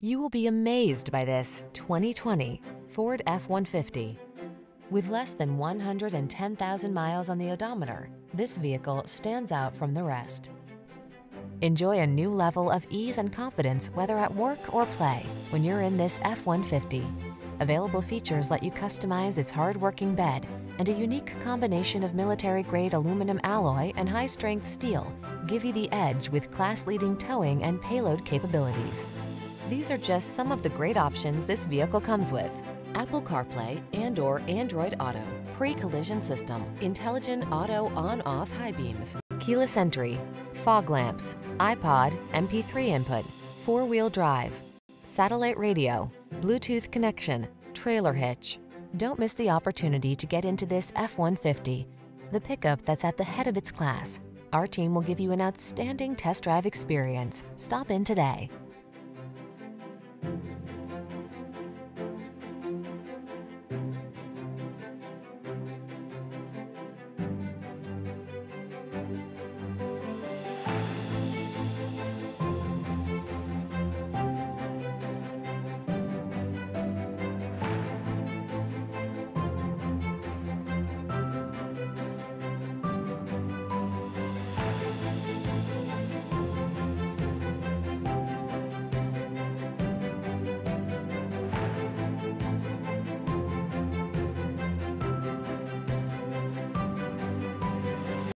You will be amazed by this 2020 Ford F-150. With less than 110,000 miles on the odometer, this vehicle stands out from the rest. Enjoy a new level of ease and confidence whether at work or play when you're in this F-150. Available features let you customize its hard-working bed and a unique combination of military-grade aluminum alloy and high-strength steel give you the edge with class-leading towing and payload capabilities. These are just some of the great options this vehicle comes with. Apple CarPlay and or Android Auto, pre-collision system, intelligent auto on-off high beams, keyless entry, fog lamps, iPod, MP3 input, four-wheel drive, satellite radio, Bluetooth connection, trailer hitch. Don't miss the opportunity to get into this F-150, the pickup that's at the head of its class. Our team will give you an outstanding test drive experience. Stop in today.